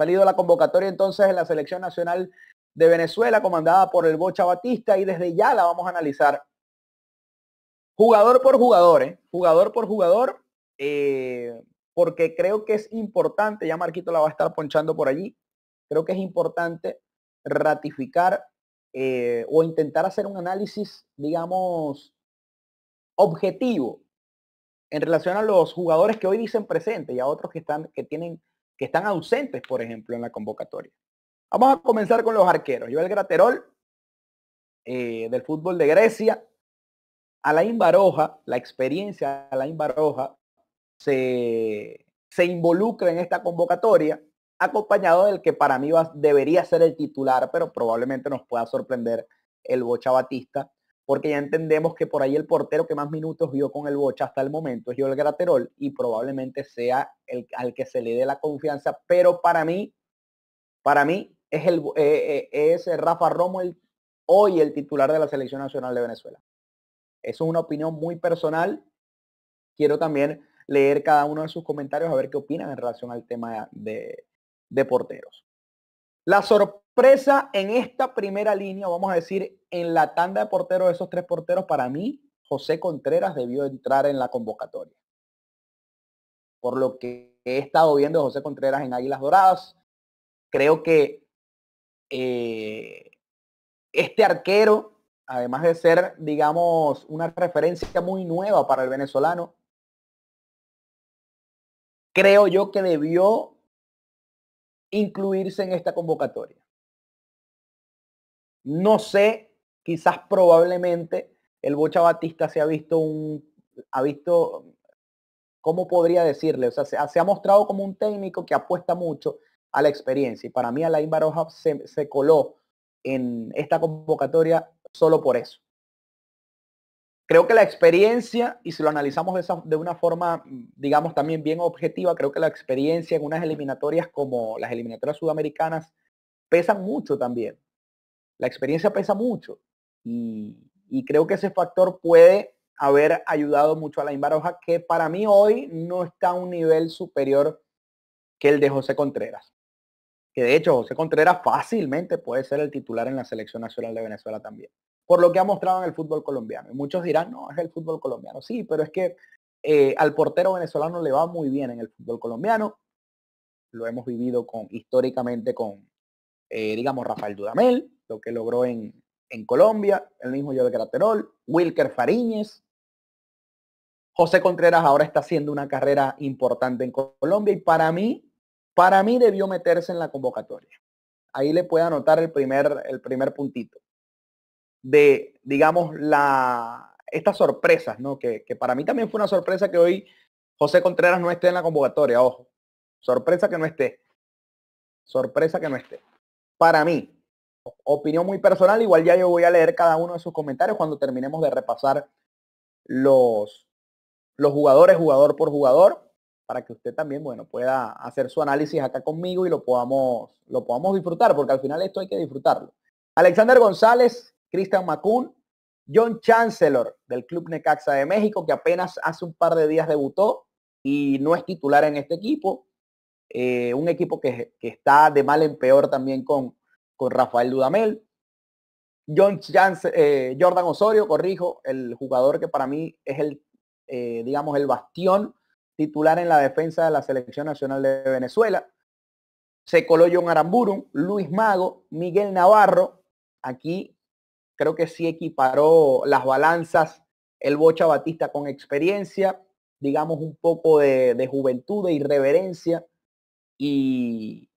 salido la convocatoria entonces en la selección nacional de Venezuela, comandada por el Bocha Batista, y desde ya la vamos a analizar jugador por jugador, ¿eh? jugador por jugador, eh, porque creo que es importante, ya Marquito la va a estar ponchando por allí, creo que es importante ratificar eh, o intentar hacer un análisis, digamos, objetivo en relación a los jugadores que hoy dicen presente y a otros que están, que tienen, que están ausentes, por ejemplo, en la convocatoria. Vamos a comenzar con los arqueros. Joel Graterol, eh, del fútbol de Grecia. Alain Baroja, la experiencia de Alain Baroja, se, se involucra en esta convocatoria, acompañado del que para mí va, debería ser el titular, pero probablemente nos pueda sorprender el Bocha Batista, porque ya entendemos que por ahí el portero que más minutos vio con el Bocha hasta el momento es Joel Graterol y probablemente sea el al que se le dé la confianza, pero para mí, para mí es, el, eh, eh, es Rafa Romo el, hoy el titular de la Selección Nacional de Venezuela. Eso es una opinión muy personal. Quiero también leer cada uno de sus comentarios a ver qué opinan en relación al tema de, de porteros. La sorpresa en esta primera línea, vamos a decir, en la tanda de porteros de esos tres porteros, para mí, José Contreras debió entrar en la convocatoria. Por lo que he estado viendo José Contreras en Águilas Doradas, creo que eh, este arquero, además de ser, digamos, una referencia muy nueva para el venezolano, creo yo que debió incluirse en esta convocatoria. No sé, quizás probablemente el Bocha Batista se ha visto un, ha visto, ¿cómo podría decirle? O sea, se, ha mostrado como un técnico que apuesta mucho a la experiencia. Y para mí Alain Baroja se, se coló en esta convocatoria solo por eso. Creo que la experiencia, y si lo analizamos de, de, una forma, digamos, también bien objetiva, creo que la experiencia en unas eliminatorias como las eliminatorias sudamericanas pesan mucho también. La experiencia pesa mucho. Y, creo que ese factor puede haber ayudado mucho a la Baroja, que para mí hoy no está a un nivel superior que el de José Contreras que de hecho José Contreras fácilmente puede ser el titular en la selección nacional de Venezuela también, por lo que ha mostrado en el fútbol colombiano. Y muchos dirán, no, es el fútbol colombiano. Sí, pero es que eh, al portero venezolano le va muy bien en el fútbol colombiano. Lo hemos vivido con, históricamente con, eh, digamos, Rafael Dudamel, lo que logró en, en Colombia, el mismo Joel Graterol, Wilker Fariñez. José Contreras ahora está haciendo una carrera importante en Colombia y para mí para mí debió meterse en la convocatoria. Ahí le puede anotar el primer, el primer puntito. De, digamos, la, estas sorpresas, ¿no? Que, que para mí también fue una sorpresa que hoy José Contreras no esté en la convocatoria, ojo. Sorpresa que no esté. Sorpresa que no esté. Para mí, opinión muy personal, igual ya yo voy a leer cada uno de sus comentarios cuando terminemos de repasar los, los jugadores jugador por jugador para que usted también, bueno, pueda hacer su análisis acá conmigo y lo podamos, lo podamos disfrutar, porque al final esto hay que disfrutarlo. Alexander González, Cristian Macún, John Chancellor del Club Necaxa de México, que apenas hace un par de días debutó y no es titular en este equipo. Eh, un equipo que, está de mal en peor también con, con Rafael Dudamel. John Chance, eh, Jordan Osorio, corrijo, el jugador que para mí es el, eh, digamos, el bastión titular en la defensa de la Selección Nacional de Venezuela. Se coló John Aramburu, Luis Mago, Miguel Navarro. Aquí creo que sí equiparó las balanzas el Bocha Batista con experiencia, digamos un poco de, de juventud, de irreverencia. Y,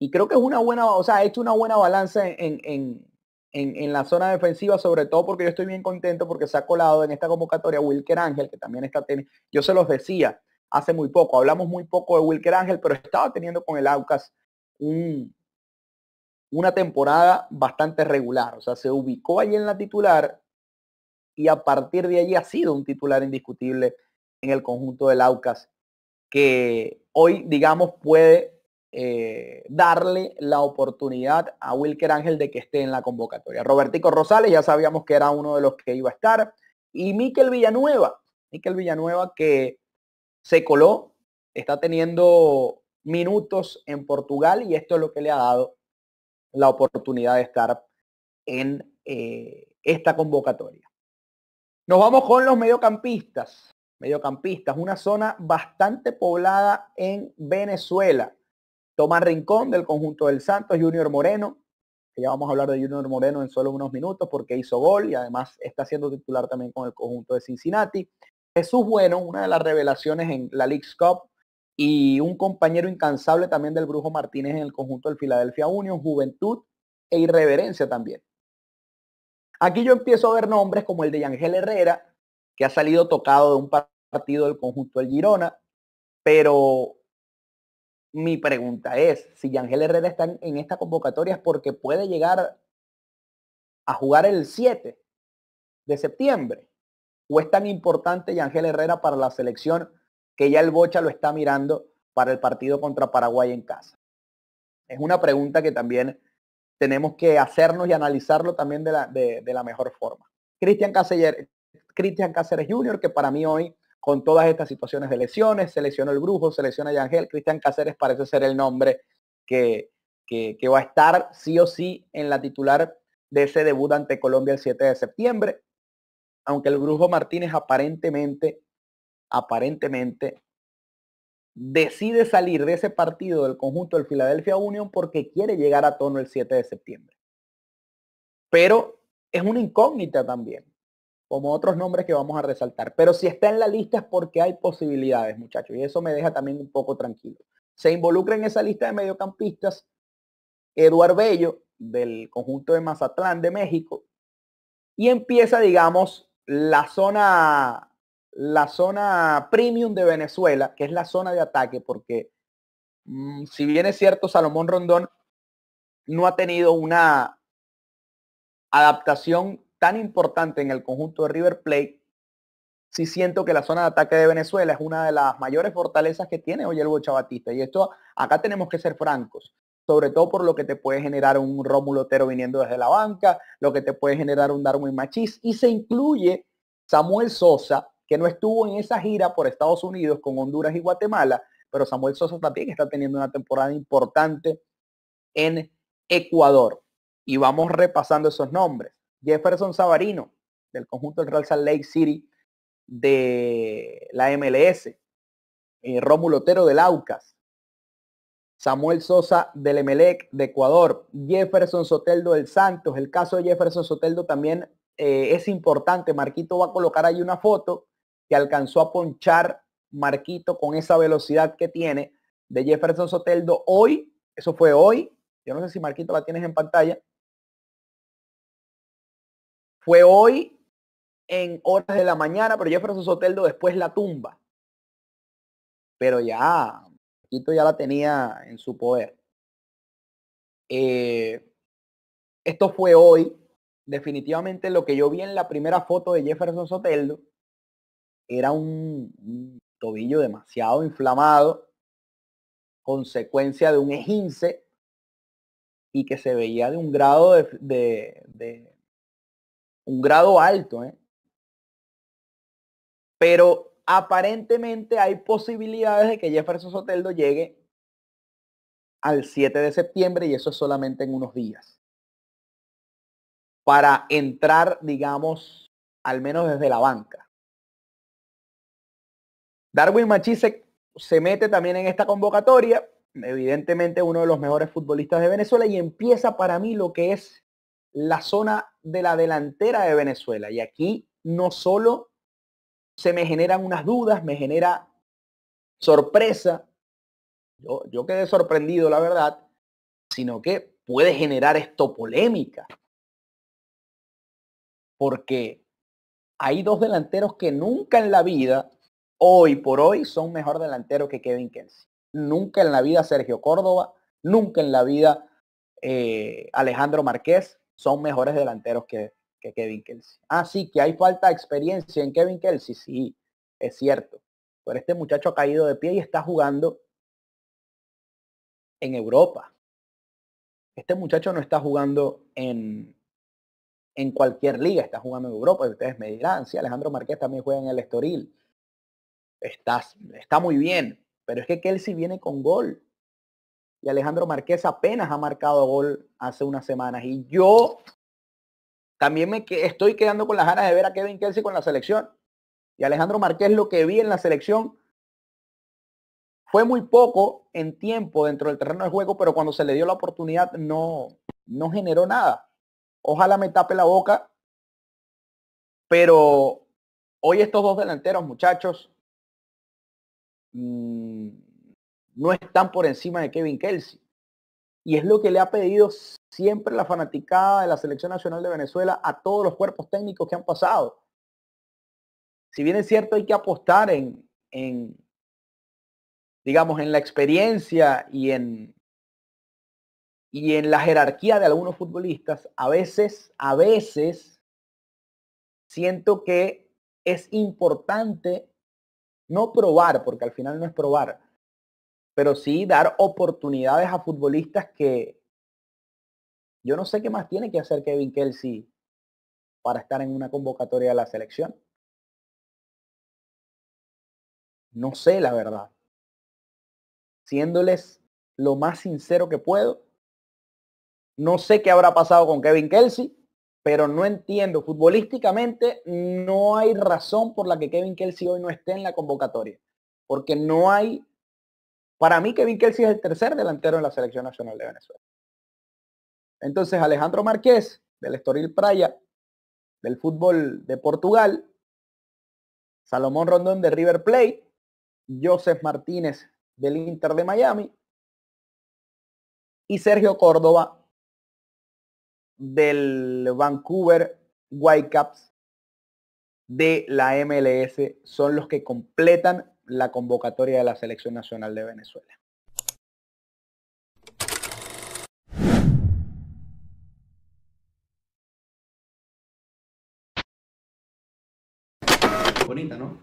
y, creo que es una buena, o sea, ha hecho una buena balanza en, en, en, en, la zona defensiva, sobre todo porque yo estoy bien contento porque se ha colado en esta convocatoria Wilker Ángel, que también está teniendo, yo se los decía hace muy poco, hablamos muy poco de Wilker Ángel, pero estaba teniendo con el Aucas un, una temporada bastante regular, o sea, se ubicó allí en la titular y a partir de allí ha sido un titular indiscutible en el conjunto del Aucas, que hoy, digamos, puede eh, darle la oportunidad a Wilker Ángel de que esté en la convocatoria. Robertico Rosales ya sabíamos que era uno de los que iba a estar. Y Miquel Villanueva, Miquel Villanueva que se coló, está teniendo minutos en Portugal y esto es lo que le ha dado la oportunidad de estar en eh, esta convocatoria. Nos vamos con los mediocampistas. Mediocampistas, una zona bastante poblada en Venezuela. Tomás Rincón del conjunto del Santos, Junior Moreno, que ya vamos a hablar de Junior Moreno en solo unos minutos porque hizo gol y además está siendo titular también con el conjunto de Cincinnati. Jesús Bueno, una de las revelaciones en la League's Cup y un compañero incansable también del Brujo Martínez en el conjunto del Philadelphia Union, Juventud e Irreverencia también. Aquí yo empiezo a ver nombres como el de Yangel Herrera, que ha salido tocado de un partido del conjunto del Girona, pero mi pregunta es, si Yangel Herrera está en esta convocatoria es porque puede llegar a jugar el 7 de septiembre. ¿O es tan importante Yangel Herrera para la selección que ya el Bocha lo está mirando para el partido contra Paraguay en casa? Es una pregunta que también tenemos que hacernos y analizarlo también de la, de, la mejor forma. Cristian Cristian Cáceres Jr., que para mí hoy, con todas estas situaciones de lesiones, seleccionó el Brujo, selecciona a Yangel, Cristian Cáceres parece ser el nombre que, que, que va a estar sí o sí en la titular de ese debut ante Colombia el 7 de septiembre, aunque el Brujo Martínez aparentemente, aparentemente decide salir de ese partido del conjunto del Philadelphia Union porque quiere llegar a tono el 7 de septiembre. Pero es una incógnita también, como otros nombres que vamos a resaltar. Pero si está en la lista es porque hay posibilidades, muchachos, y eso me deja también un poco tranquilo. Se involucra en esa lista de mediocampistas Eduard Bello, del conjunto de Mazatlán de México, y empieza, digamos, la zona la zona premium de Venezuela, que es la zona de ataque, porque mm, si bien es cierto, Salomón Rondón no ha tenido una adaptación tan importante en el conjunto de River Plate, sí siento que la zona de ataque de Venezuela es una de las mayores fortalezas que tiene hoy el Bocha Batista. Y esto acá tenemos que ser francos, sobre todo por lo que te puede generar un Rómulo Otero viniendo desde la banca, lo que te puede generar un Darwin Machís, y se incluye Samuel Sosa, que no estuvo en esa gira por Estados Unidos con Honduras y Guatemala, pero Samuel Sosa también está teniendo una temporada importante en Ecuador. Y vamos repasando esos nombres. Jefferson Savarino, del conjunto del Real Salt Lake City de la MLS. Eh, Rómulo Otero del Aucas. Samuel Sosa del Emelec de Ecuador. Jefferson Soteldo del Santos. El caso de Jefferson Soteldo también eh, es importante. Marquito va a colocar ahí una foto que alcanzó a ponchar Marquito con esa velocidad que tiene de Jefferson Soteldo hoy, eso fue hoy, yo no sé si Marquito la tienes en pantalla, fue hoy en horas de la mañana, pero Jefferson Soteldo después la tumba. Pero ya, Marquito ya la tenía en su poder. Eh, esto fue hoy. Definitivamente lo que yo vi en la primera foto de Jefferson Soteldo era un, tobillo demasiado inflamado, consecuencia de un ejince y que se veía de un grado de, un grado alto. ¿eh? Pero aparentemente hay posibilidades de que Jefferson Soteldo llegue al 7 de septiembre y eso es solamente en unos días. Para entrar, digamos, al menos desde la banca. Darwin Machís se, mete también en esta convocatoria, evidentemente uno de los mejores futbolistas de Venezuela y empieza para mí lo que es la zona de la delantera de Venezuela. Y aquí no solo se me generan unas dudas, me genera sorpresa, yo, yo quedé sorprendido la verdad, sino que puede generar esto polémica. Porque hay dos delanteros que nunca en la vida hoy por hoy son mejor delantero que Kevin Kelsey. Nunca en la vida Sergio Córdoba, nunca en la vida eh, Alejandro Márquez son mejores delanteros que, que Kevin Kelsey. Ah, sí, que hay falta de experiencia en Kevin Kelsey, sí, es cierto. Pero este muchacho ha caído de pie y está jugando en Europa. Este muchacho no está jugando en, en cualquier liga, está jugando en Europa. Ustedes me dirán, sí, Alejandro Márquez también juega en el Estoril está muy bien, pero es que Kelsey viene con gol. Y Alejandro Marqués apenas ha marcado gol hace unas semanas. Y yo también me estoy quedando con las ganas de ver a Kevin Kelsey con la selección. Y Alejandro Marqués lo que vi en la selección fue muy poco en tiempo dentro del terreno de juego, pero cuando se le dio la oportunidad no, no generó nada. Ojalá me tape la boca, pero hoy estos dos delanteros, muchachos, mm, no están por encima de Kevin Kelsey. Y es lo que le ha pedido siempre la fanaticada de la Selección Nacional de Venezuela a todos los cuerpos técnicos que han pasado. Si bien es cierto, hay que apostar en, digamos, en la experiencia y en, y en la jerarquía de algunos futbolistas, a veces, a veces, siento que es importante no probar, porque al final no es probar, pero sí dar oportunidades a futbolistas que yo no sé qué más tiene que hacer Kevin Kelsey para estar en una convocatoria de la selección. No sé la verdad siéndoles lo más sincero que puedo. No sé qué habrá pasado con Kevin Kelsey, pero no entiendo. Futbolísticamente no hay razón por la que Kevin Kelsey hoy no esté en la convocatoria. Porque no hay... Para mí Kevin Kelsey es el tercer delantero en la selección nacional de Venezuela. Entonces Alejandro Márquez, del Estoril Praia, del fútbol de Portugal, Salomón Rondón de River Plate, Joseph Martínez del Inter de Miami y Sergio Córdoba del Vancouver Whitecaps de la MLS son los que completan la convocatoria de la Selección Nacional de Venezuela. Bonita, ¿no?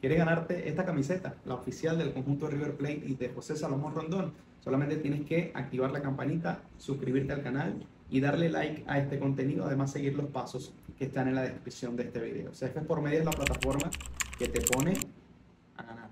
¿Quieres ganarte esta camiseta, la oficial del conjunto River Plate y de José Salomón Rondón? Solamente tienes que activar la campanita, suscribirte al canal y darle like a este contenido, además seguir los pasos que están en la descripción de este video. O sea, es por medio de la plataforma que te pone a ganar.